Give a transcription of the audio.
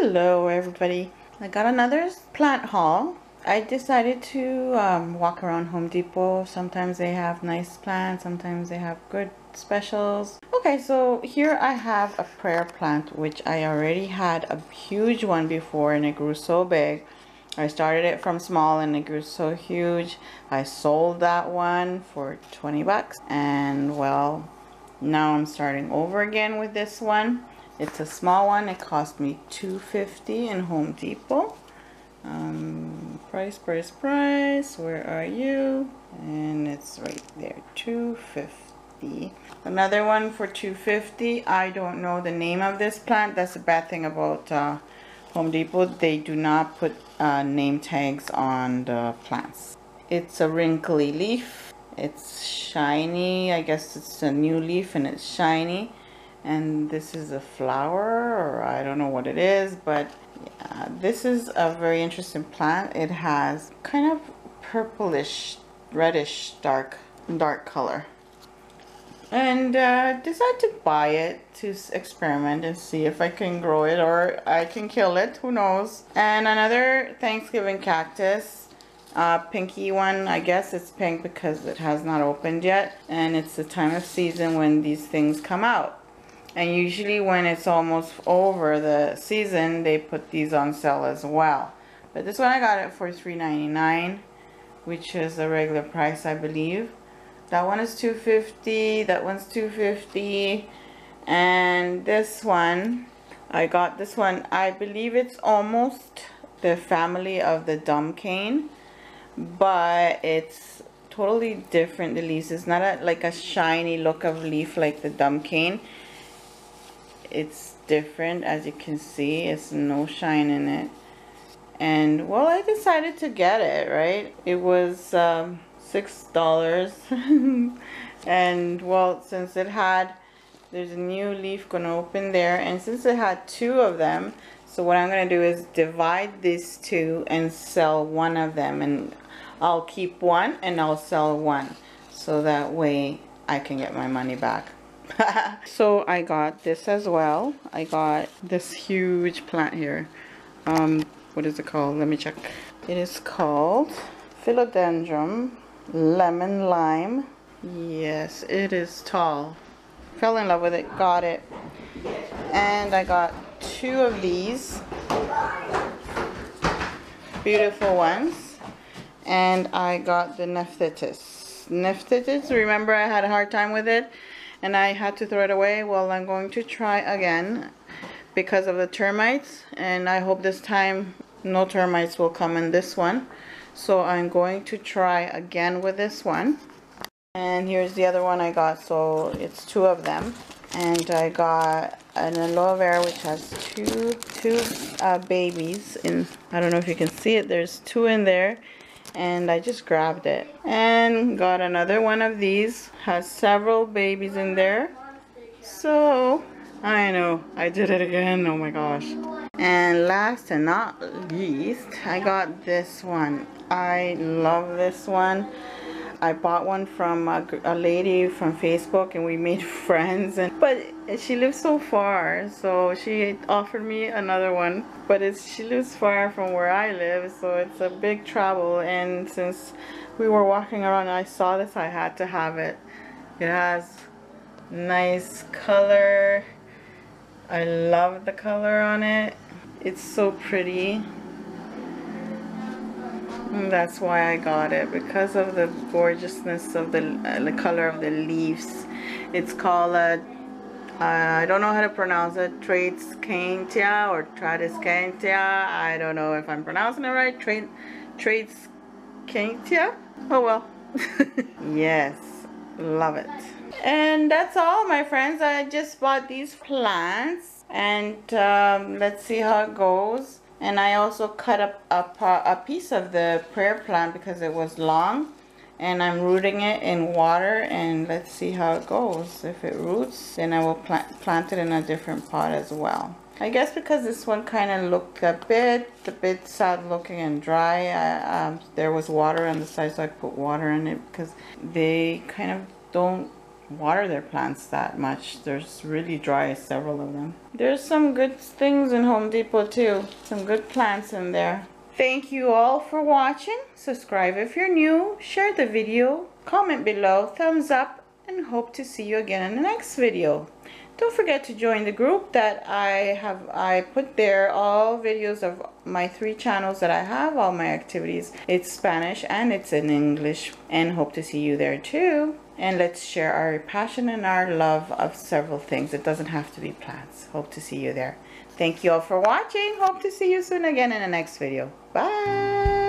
Hello everybody. I got another plant haul. I decided to um, walk around Home Depot. Sometimes they have nice plants, sometimes they have good specials. Okay, so here I have a prayer plant which I already had a huge one before and it grew so big. I started it from small and it grew so huge. I sold that one for 20 bucks and well, now I'm starting over again with this one. It's a small one. It cost me 250 in Home Depot. Um, price, price, price. Where are you? And it's right there, 250. Another one for 250. I don't know the name of this plant. That's the bad thing about uh, Home Depot. They do not put uh, name tags on the plants. It's a wrinkly leaf. It's shiny. I guess it's a new leaf and it's shiny and this is a flower or I don't know what it is but yeah, this is a very interesting plant it has kind of purplish reddish dark dark color and uh, decided to buy it to experiment and see if I can grow it or I can kill it who knows and another Thanksgiving cactus uh, pinky one I guess it's pink because it has not opened yet and it's the time of season when these things come out and usually when it's almost over the season, they put these on sale as well. But this one I got it for $3.99, which is the regular price, I believe. That one is $2.50. That one's $2.50. And this one, I got this one. I believe it's almost the family of the dumb cane, but it's totally different. The leaves, it's not a, like a shiny look of leaf like the dumb cane. It's different as you can see. It's no shine in it. And well I decided to get it right? It was um, six dollars. And well since it had there's a new leaf gonna open there and since I had two of them so what I'm gonna do is divide these two and sell one of them and I'll keep one and I'll sell one so that way I can get my money back so I got this as well. I got this huge plant here. Um, what is it called? Let me check. It is called Philodendron Lemon Lime. Yes, it is tall. Fell in love with it, got it. And I got two of these. Beautiful ones. And I got the Nephthytis. Nephthytis, remember I had a hard time with it? and I had to throw it away well I'm going to try again because of the termites and I hope this time no termites will come in this one so I'm going to try again with this one and here's the other one I got so it's two of them. And I got an aloe vera which has two two uh, babies in I don't know if you can see it there's two in there. And I just grabbed it. And got another one of these has several babies in there. So I know I did it again oh my gosh. And last and not least I got this one. I love this one I bought one from a, a, lady from Facebook and we made friends and but she lives so far so she offered me another one. But it's she lives far from where I live so it's a big travel and since we were walking around I saw this I had to have it. It has nice color. I love the color on it. It's so pretty and that's why I got it. Because of the gorgeousness of the, uh, the color of the leaves. It's called a uh, I don't know how to pronounce it. Tradescantia or Tradescantia. I don't know if I'm pronouncing it right. Trade Tradescantia? Oh well. Yes. Love it. And that's all my friends. I just bought these plants. And um, let's see how it goes and I also cut up a, a, piece of the prayer plant because it was long. And I'm rooting it in water and let's see how it goes. If it roots then I will plant, plant it in a different pot as well. I guess because this one kind of looked a bit a bit sad looking and dry I, um, there was water on the side so I put water in it because they kind of don't water their plants that much. There's really dry, several of them. There's some good things in Home Depot too. Some good plants in there. Thank you all for watching. Subscribe if you're new. Share the video. Comment below. Thumbs up. And hope to see you again in the next video. Don't forget to join the group that I have I put there all videos of my three channels that I have all my activities. It's Spanish and it's in English and hope to see you there too. And let's share our passion and our love of several things. It doesn't have to be plants. Hope to see you there. Thank you all for watching. Hope to see you soon again in the next video. Bye